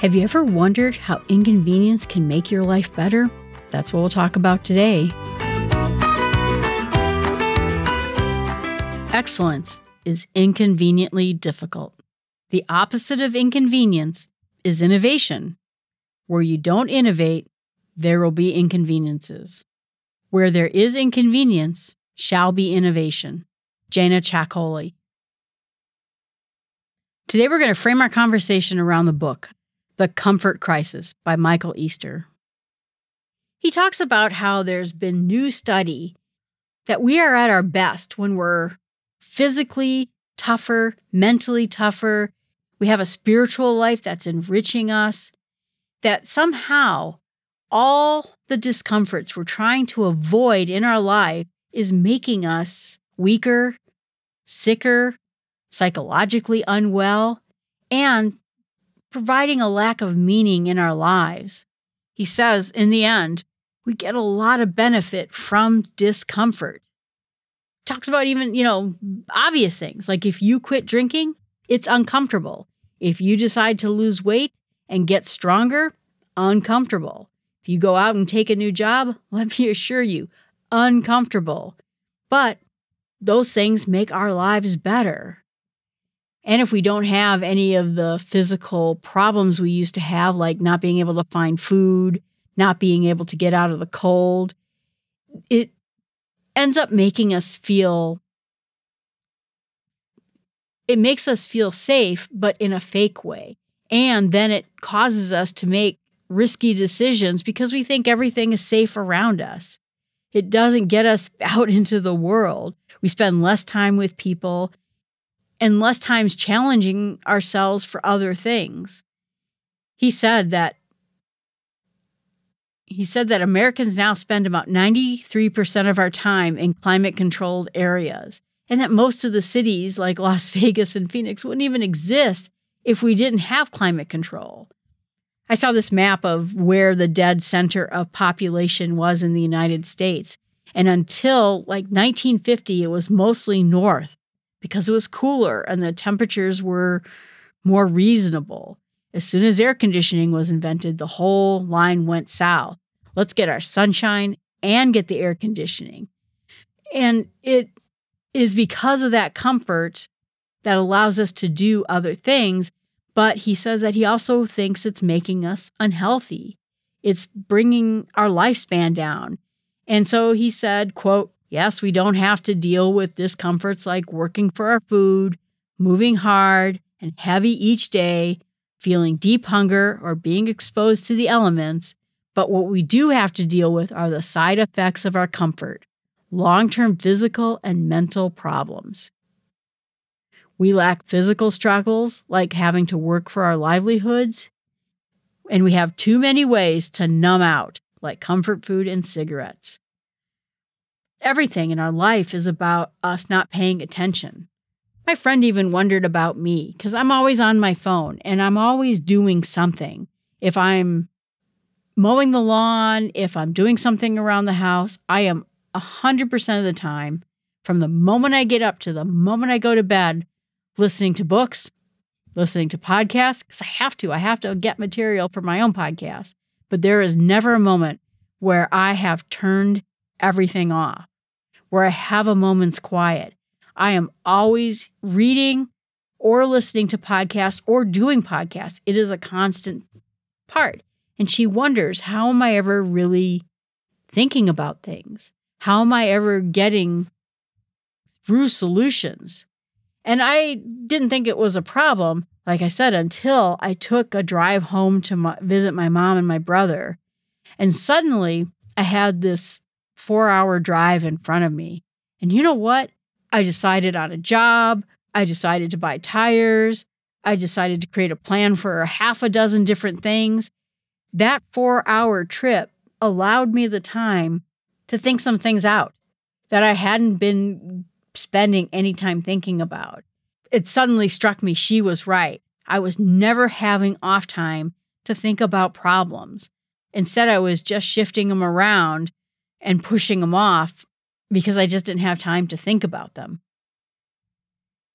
Have you ever wondered how inconvenience can make your life better? That's what we'll talk about today. Excellence is inconveniently difficult. The opposite of inconvenience is innovation. Where you don't innovate, there will be inconveniences. Where there is inconvenience, shall be innovation. Jana Chakoli. Today, we're going to frame our conversation around the book, The Comfort Crisis by Michael Easter. He talks about how there's been new study that we are at our best when we're physically tougher, mentally tougher. We have a spiritual life that's enriching us, that somehow all the discomforts we're trying to avoid in our life is making us weaker, sicker, psychologically unwell, and providing a lack of meaning in our lives. He says, in the end, we get a lot of benefit from discomfort. Talks about even, you know, obvious things like if you quit drinking, it's uncomfortable. If you decide to lose weight and get stronger, uncomfortable. If you go out and take a new job, let me assure you, uncomfortable. But those things make our lives better. And if we don't have any of the physical problems we used to have, like not being able to find food, not being able to get out of the cold, it ends up making us feel it makes us feel safe but in a fake way. And then it causes us to make risky decisions because we think everything is safe around us. It doesn't get us out into the world. We spend less time with people and less times challenging ourselves for other things he said that he said that Americans now spend about 93% of our time in climate controlled areas, and that most of the cities like Las Vegas and Phoenix wouldn't even exist if we didn't have climate control. I saw this map of where the dead center of population was in the United States. And until like 1950, it was mostly north because it was cooler and the temperatures were more reasonable. As soon as air conditioning was invented, the whole line went south. Let's get our sunshine and get the air conditioning. And it is because of that comfort that allows us to do other things. But he says that he also thinks it's making us unhealthy. It's bringing our lifespan down. And so he said, quote, yes, we don't have to deal with discomforts like working for our food, moving hard and heavy each day, feeling deep hunger, or being exposed to the elements. But what we do have to deal with are the side effects of our comfort long term physical and mental problems. We lack physical struggles like having to work for our livelihoods, and we have too many ways to numb out, like comfort food and cigarettes. Everything in our life is about us not paying attention. My friend even wondered about me because I'm always on my phone and I'm always doing something. If I'm mowing the lawn, if I'm doing something around the house, I am 100% of the time, from the moment I get up to the moment I go to bed, listening to books, listening to podcasts, because I have to. I have to get material for my own podcast. But there is never a moment where I have turned everything off, where I have a moment's quiet. I am always reading or listening to podcasts or doing podcasts. It is a constant part. And she wonders, how am I ever really thinking about things? How am I ever getting through solutions? And I didn't think it was a problem, like I said, until I took a drive home to my, visit my mom and my brother. And suddenly I had this four hour drive in front of me. And you know what? I decided on a job. I decided to buy tires. I decided to create a plan for a half a dozen different things that four hour trip allowed me the time to think some things out that I hadn't been spending any time thinking about. It suddenly struck me she was right. I was never having off time to think about problems. Instead, I was just shifting them around and pushing them off because I just didn't have time to think about them.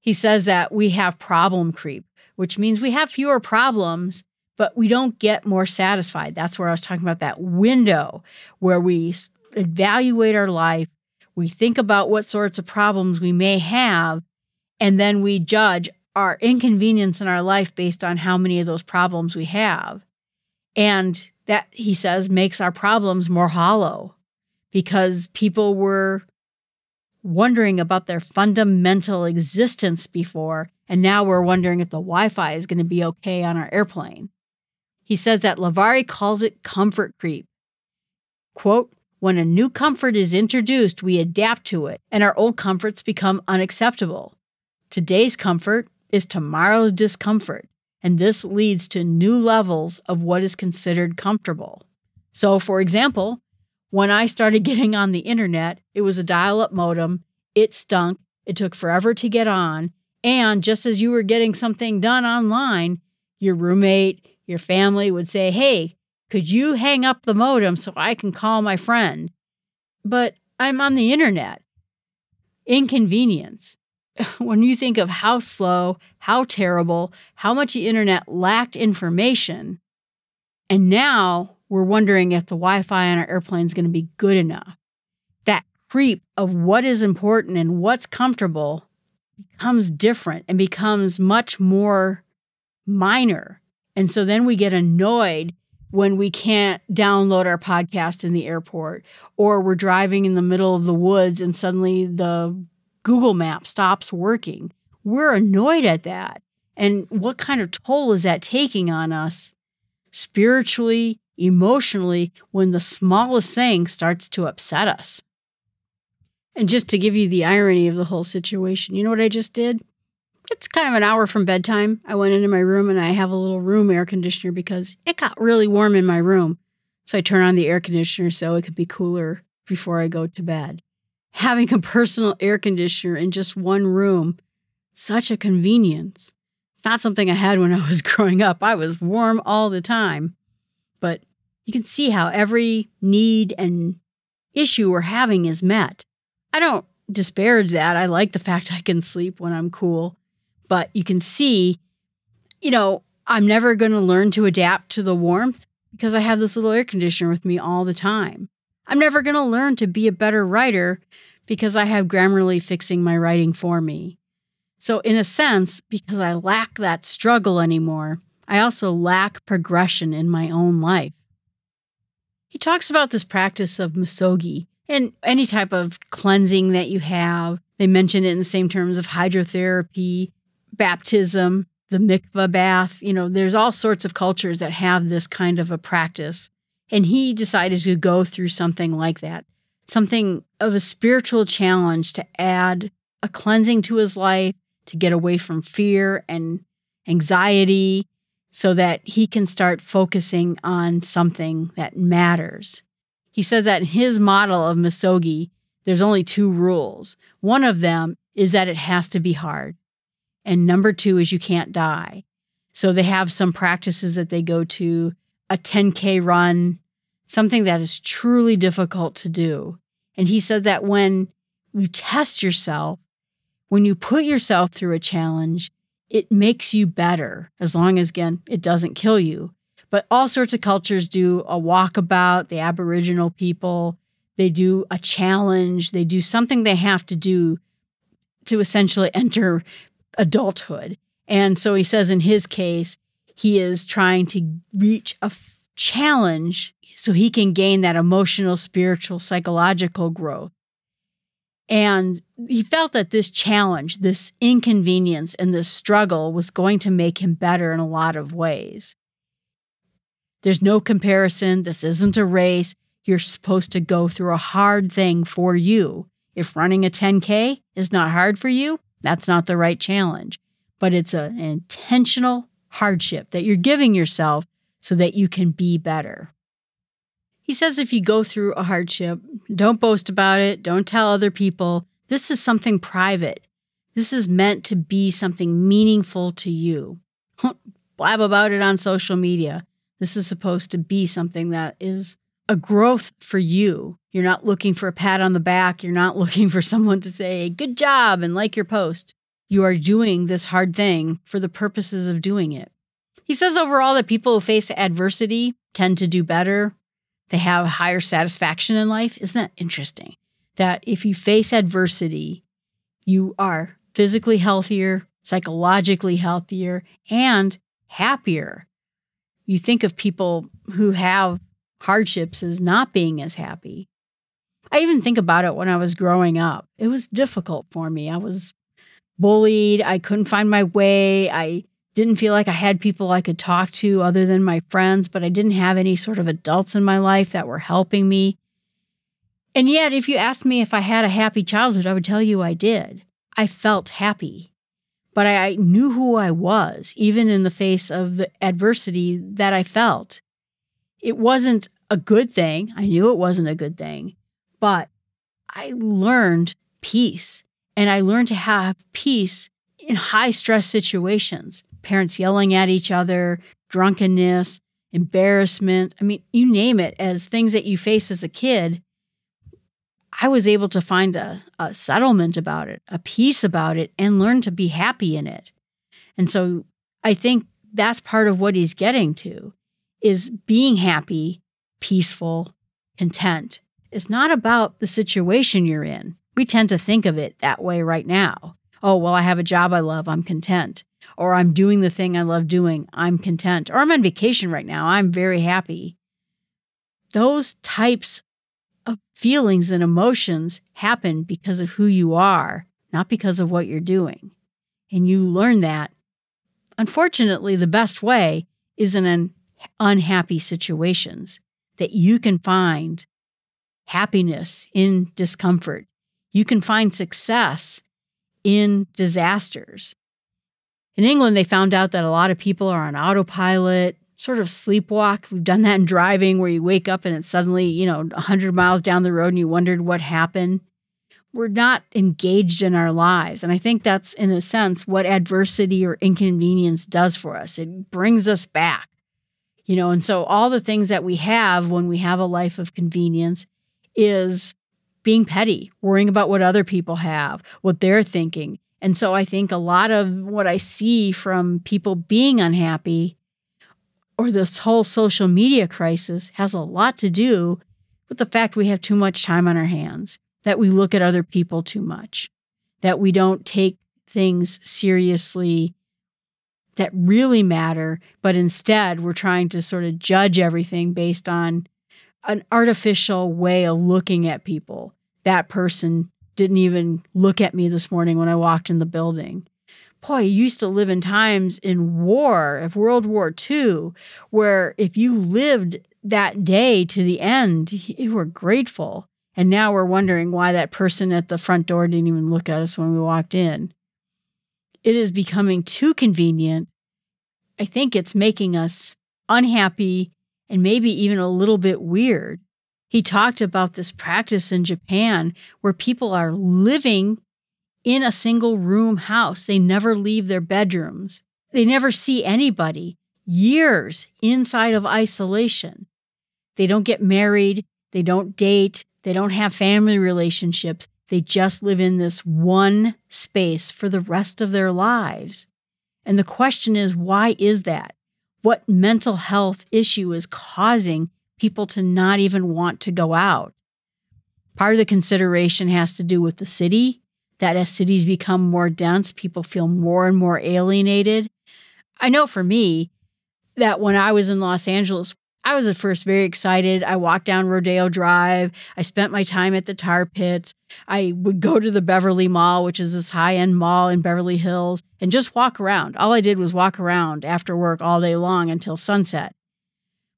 He says that we have problem creep, which means we have fewer problems but we don't get more satisfied. That's where I was talking about that window where we evaluate our life, we think about what sorts of problems we may have, and then we judge our inconvenience in our life based on how many of those problems we have. And that, he says, makes our problems more hollow because people were wondering about their fundamental existence before, and now we're wondering if the Wi Fi is going to be okay on our airplane. He says that Levari calls it comfort creep. Quote, when a new comfort is introduced, we adapt to it, and our old comforts become unacceptable. Today's comfort is tomorrow's discomfort, and this leads to new levels of what is considered comfortable. So, for example, when I started getting on the internet, it was a dial up modem, it stunk, it took forever to get on, and just as you were getting something done online, your roommate, your family would say, Hey, could you hang up the modem so I can call my friend? But I'm on the internet. Inconvenience. When you think of how slow, how terrible, how much the internet lacked information, and now we're wondering if the Wi Fi on our airplane is going to be good enough. That creep of what is important and what's comfortable becomes different and becomes much more minor and so then we get annoyed when we can't download our podcast in the airport, or we're driving in the middle of the woods and suddenly the Google map stops working. We're annoyed at that. And what kind of toll is that taking on us spiritually, emotionally, when the smallest thing starts to upset us? And just to give you the irony of the whole situation, you know what I just did? it's kind of an hour from bedtime. I went into my room and I have a little room air conditioner because it got really warm in my room. So I turn on the air conditioner so it could be cooler before I go to bed. Having a personal air conditioner in just one room, such a convenience. It's not something I had when I was growing up. I was warm all the time. But you can see how every need and issue we're having is met. I don't disparage that. I like the fact I can sleep when I'm cool. But you can see, you know, I'm never going to learn to adapt to the warmth because I have this little air conditioner with me all the time. I'm never going to learn to be a better writer because I have Grammarly fixing my writing for me. So, in a sense, because I lack that struggle anymore, I also lack progression in my own life. He talks about this practice of misogi and any type of cleansing that you have. They mention it in the same terms of hydrotherapy baptism, the mikvah bath. You know, there's all sorts of cultures that have this kind of a practice. And he decided to go through something like that, something of a spiritual challenge to add a cleansing to his life, to get away from fear and anxiety, so that he can start focusing on something that matters. He said that in his model of misogi, there's only two rules. One of them is that it has to be hard. And number two is you can't die. So they have some practices that they go to a 10K run, something that is truly difficult to do. And he said that when you test yourself, when you put yourself through a challenge, it makes you better, as long as, again, it doesn't kill you. But all sorts of cultures do a walkabout, the Aboriginal people, they do a challenge, they do something they have to do to essentially enter adulthood. And so he says in his case, he is trying to reach a challenge so he can gain that emotional, spiritual, psychological growth. And he felt that this challenge, this inconvenience, and this struggle was going to make him better in a lot of ways. There's no comparison. This isn't a race. You're supposed to go through a hard thing for you. If running a 10K is not hard for you, that's not the right challenge, but it's an intentional hardship that you're giving yourself so that you can be better. He says if you go through a hardship, don't boast about it, don't tell other people. This is something private. This is meant to be something meaningful to you. Don't blab about it on social media. This is supposed to be something that is a growth for you. You're not looking for a pat on the back. You're not looking for someone to say, good job, and like your post. You are doing this hard thing for the purposes of doing it. He says overall that people who face adversity tend to do better. They have higher satisfaction in life. Isn't that interesting? That if you face adversity, you are physically healthier, psychologically healthier, and happier. You think of people who have hardships as not being as happy. I even think about it when I was growing up. It was difficult for me. I was bullied. I couldn't find my way. I didn't feel like I had people I could talk to other than my friends, but I didn't have any sort of adults in my life that were helping me. And yet, if you asked me if I had a happy childhood, I would tell you I did. I felt happy, but I knew who I was, even in the face of the adversity that I felt. It wasn't a good thing. I knew it wasn't a good thing, but I learned peace and I learned to have peace in high stress situations parents yelling at each other, drunkenness, embarrassment. I mean, you name it as things that you face as a kid. I was able to find a, a settlement about it, a peace about it, and learn to be happy in it. And so I think that's part of what he's getting to is being happy, peaceful, content. It's not about the situation you're in. We tend to think of it that way right now. Oh, well, I have a job I love, I'm content. Or I'm doing the thing I love doing, I'm content. Or I'm on vacation right now, I'm very happy. Those types of feelings and emotions happen because of who you are, not because of what you're doing. And you learn that. Unfortunately, the best way is in unhappy situations that you can find happiness in discomfort. You can find success in disasters. In England, they found out that a lot of people are on autopilot, sort of sleepwalk. We've done that in driving where you wake up and it's suddenly, you know, 100 miles down the road and you wondered what happened. We're not engaged in our lives. And I think that's, in a sense, what adversity or inconvenience does for us. It brings us back, you know, and so all the things that we have when we have a life of convenience is being petty, worrying about what other people have, what they're thinking. And so I think a lot of what I see from people being unhappy or this whole social media crisis has a lot to do with the fact we have too much time on our hands, that we look at other people too much, that we don't take things seriously that really matter, but instead we're trying to sort of judge everything based on an artificial way of looking at people. That person didn't even look at me this morning when I walked in the building. Boy, you used to live in times in war, of World War II, where if you lived that day to the end, you were grateful. And now we're wondering why that person at the front door didn't even look at us when we walked in. It is becoming too convenient. I think it's making us unhappy and maybe even a little bit weird. He talked about this practice in Japan where people are living in a single room house. They never leave their bedrooms, they never see anybody, years inside of isolation. They don't get married, they don't date, they don't have family relationships. They just live in this one space for the rest of their lives. And the question is, why is that? what mental health issue is causing people to not even want to go out. Part of the consideration has to do with the city, that as cities become more dense, people feel more and more alienated. I know for me that when I was in Los Angeles I was at first very excited. I walked down Rodeo Drive. I spent my time at the tar pits. I would go to the Beverly Mall, which is this high end mall in Beverly Hills, and just walk around. All I did was walk around after work all day long until sunset.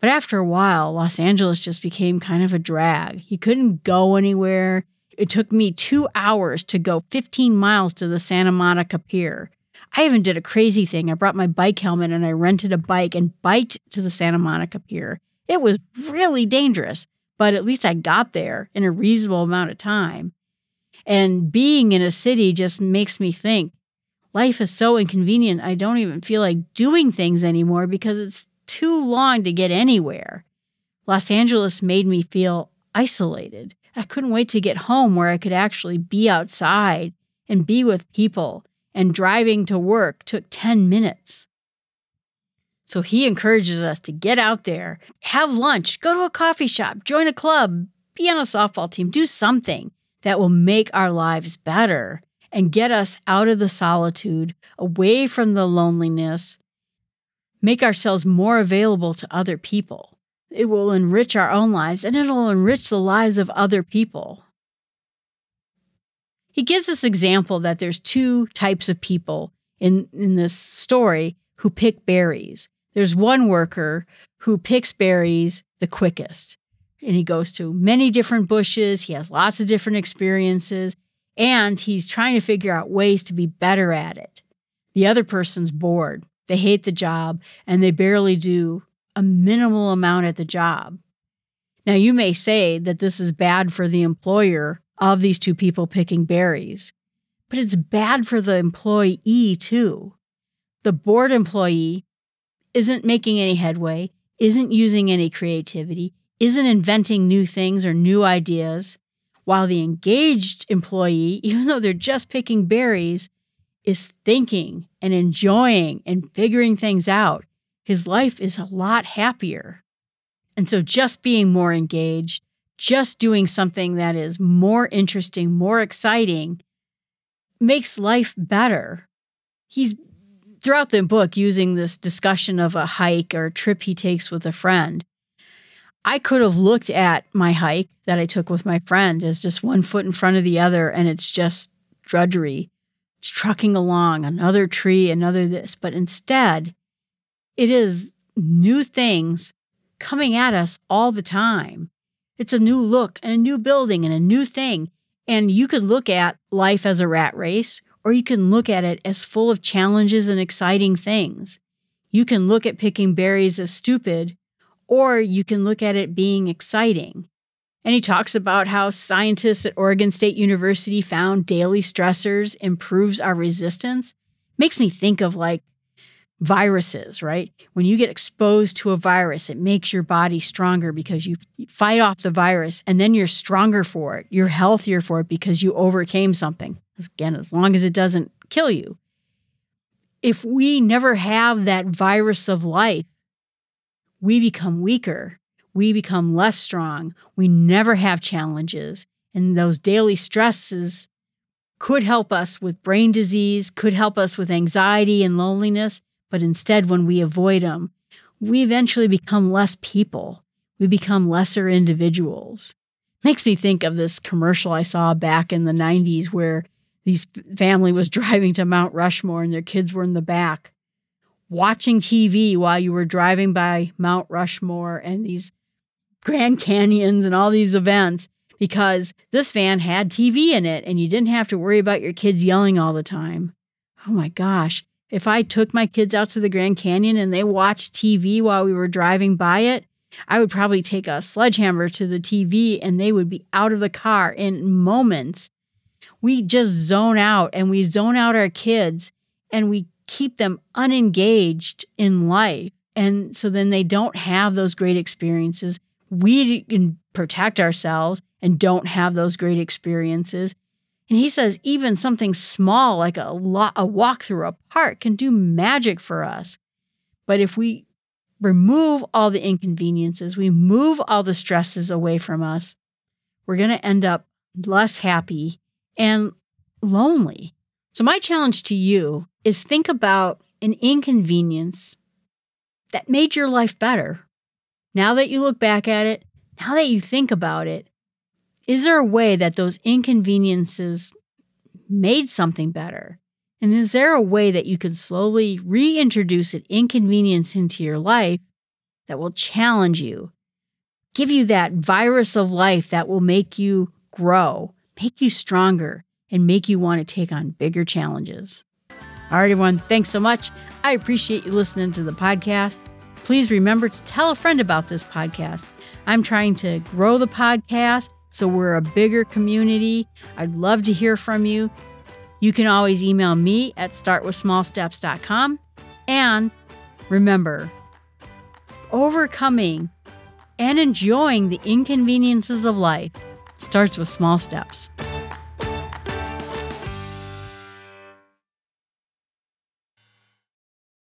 But after a while, Los Angeles just became kind of a drag. You couldn't go anywhere. It took me two hours to go 15 miles to the Santa Monica Pier. I even did a crazy thing. I brought my bike helmet and I rented a bike and biked to the Santa Monica Pier. It was really dangerous, but at least I got there in a reasonable amount of time. And being in a city just makes me think life is so inconvenient. I don't even feel like doing things anymore because it's too long to get anywhere. Los Angeles made me feel isolated. I couldn't wait to get home where I could actually be outside and be with people and driving to work took 10 minutes. So he encourages us to get out there, have lunch, go to a coffee shop, join a club, be on a softball team, do something that will make our lives better and get us out of the solitude, away from the loneliness, make ourselves more available to other people. It will enrich our own lives and it'll enrich the lives of other people. He gives this example that there's two types of people in, in this story who pick berries. There's one worker who picks berries the quickest. And he goes to many different bushes, he has lots of different experiences, and he's trying to figure out ways to be better at it. The other person's bored. They hate the job and they barely do a minimal amount at the job. Now, you may say that this is bad for the employer of these two people picking berries, but it's bad for the employee too. The bored employee isn't making any headway, isn't using any creativity, isn't inventing new things or new ideas, while the engaged employee, even though they're just picking berries, is thinking and enjoying and figuring things out. His life is a lot happier. And so, just being more engaged, just doing something that is more interesting, more exciting, makes life better. He's throughout the book using this discussion of a hike or a trip he takes with a friend. I could have looked at my hike that I took with my friend as just one foot in front of the other, and it's just drudgery, trucking along, another tree, another this. But instead, it is new things coming at us all the time. It's a new look and a new building and a new thing. And you can look at life as a rat race or you can look at it as full of challenges and exciting things. You can look at picking berries as stupid, or you can look at it being exciting. And he talks about how scientists at Oregon State University found daily stressors improves our resistance. Makes me think of like viruses, right? When you get exposed to a virus, it makes your body stronger because you fight off the virus and then you're stronger for it. You're healthier for it because you overcame something again, as long as it doesn't kill you. If we never have that virus of life, we become weaker. We become less strong. We never have challenges. And those daily stresses could help us with brain disease, could help us with anxiety and loneliness. But instead, when we avoid them, we eventually become less people. We become lesser individuals. Makes me think of this commercial I saw back in the 90s where these family was driving to Mount Rushmore and their kids were in the back watching TV while you were driving by Mount Rushmore and these Grand Canyons and all these events because this van had TV in it and you didn't have to worry about your kids yelling all the time. Oh my gosh. If I took my kids out to the Grand Canyon and they watched TV while we were driving by it, I would probably take a sledgehammer to the TV and they would be out of the car in moments we just zone out and we zone out our kids and we keep them unengaged in life. And so then they don't have those great experiences. We can protect ourselves and don't have those great experiences. And he says even something small like a, lo- a walk through a park can do magic for us. But if we remove all the inconveniences, we move all the stresses away from us, we're going to end up less happy and lonely. So, my challenge to you is think about an inconvenience that made your life better. Now that you look back at it, now that you think about it, is there a way that those inconveniences made something better? And is there a way that you can slowly reintroduce an inconvenience into your life that will challenge you, give you that virus of life that will make you grow, make you stronger, and make you want to take on bigger challenges. All right, everyone, thanks so much. I appreciate you listening to the podcast. Please remember to tell a friend about this podcast. I'm trying to grow the podcast so we're a bigger community. I'd love to hear from you. You can always email me at startwithsmallsteps.com. And remember, overcoming and enjoying the inconveniences of life starts with small steps.